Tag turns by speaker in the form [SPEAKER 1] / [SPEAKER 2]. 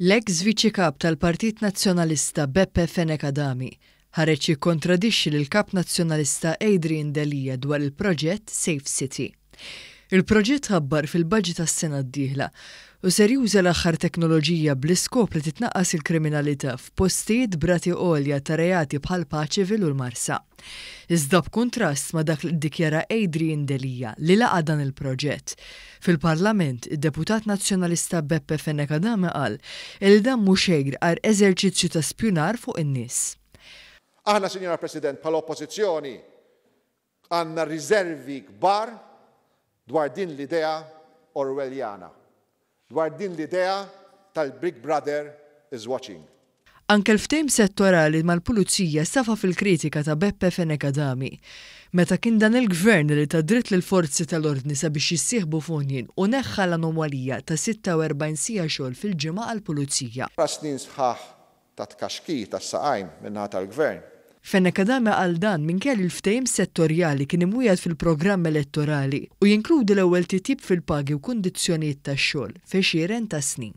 [SPEAKER 1] L-eks Viċi Kap tal-Partit Nazzjonalista Beppe Fenech Adami ħareġ jikkontradixxi lill-Kap Nazzjonalista Adrian Delia dwar il-proġett Safe City. Il-proġett tħabbar fil-baġit għas-sena d-dieħla u ser juża l-aħħar teknoloġija bl-iskop li titnaqqas il-kriminalità f'postijiet b'rati għolja ta' reati bħall-Paċeville u l-Marsa. Iżda b'kuntrast ma' dak li ddikjara Adrian Delia li laqa' dan il-proġett, fil-Parlament id-Deputat Nazzjonalista Beppe Fenech Adami qal li dan mhu xejr għajr eżerċizzju ta' spjunar fuq in-nies.
[SPEAKER 2] Aħna, Sinjura President, bħala Oppożizzjoni għandna riżervi kbar dwar din l-idea Orwelljana. Dwar din l-idea tal-Big Brother is watching.
[SPEAKER 1] Anke l-ftehim settorali mal-Pulizija safa fil-kritika ta' Beppe Fenech Adami. Meta kien dan il-Gvern li ta dritt lill-forzi tal-ordni sabiex jissieħbu f'union u neħħa l-anomalija ta' 46 siegħa xogħol fil-ġimgħa għall-Pulizija.
[SPEAKER 2] Wara snin sħaħ ta' tkaxkir tas-saqajn min-naħa tal-Gvern.
[SPEAKER 1] Fenech Adami qal dan minkejja li l-ftehim settorjali kien imwiegħed fil-programm elettorali u jinkludi l-ewwel titjib fil-pagi u kundizzjonijiet tax-xogħol f'għexieren ta' snin.